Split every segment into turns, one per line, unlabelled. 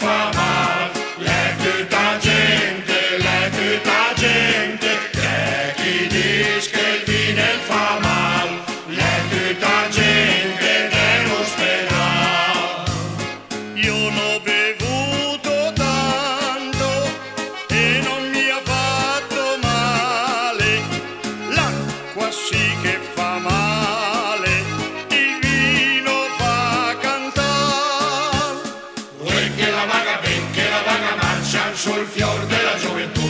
fama. Sul fior della gioventù.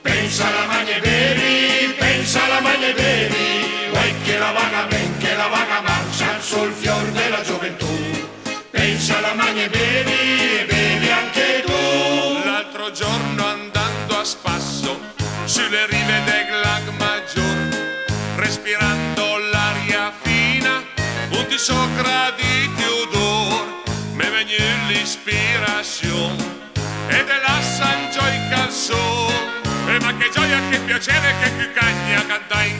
Pensa alla e bevi, pensa alla e bevi. Vuoi che la vaga ben, che la vaga marcia sul fior della gioventù. Pensa alla magna e bevi, e anche tu.
L'altro giorno andando a spasso sulle rive del Lag Maggior, respirando l'aria fina, un di sopra di Teodor, me venne l'ispirazione piacere, che più cagna canta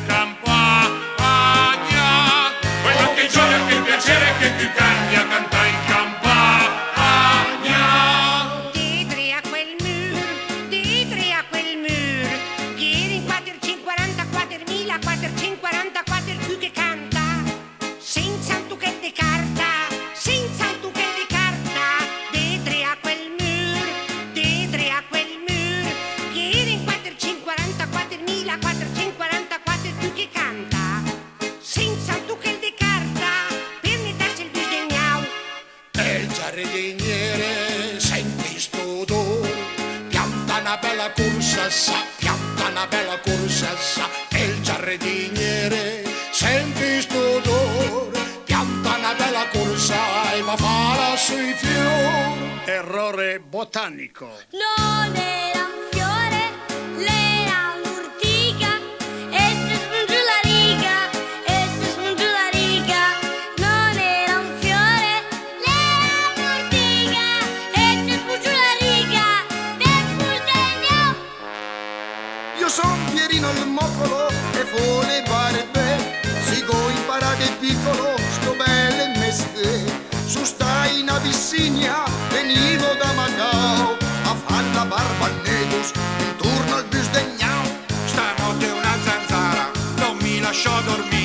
Il
giardiniere senti sto odore, pianta una bella corsa sa, pianta una bella corsa sa. Il giardiniere senti sto odore, pianta una bella corsa e va fara sui fiori.
Errore botanico.
Non era
Io son Pierino il moccolo e vuole barbe Sigo imparate piccolo, sto belle meste Su sta in Abissinia, venivo da Macao A far la barba al negus, intorno al bisdegnao
Stanotte una zanzara non mi lasciò dormire.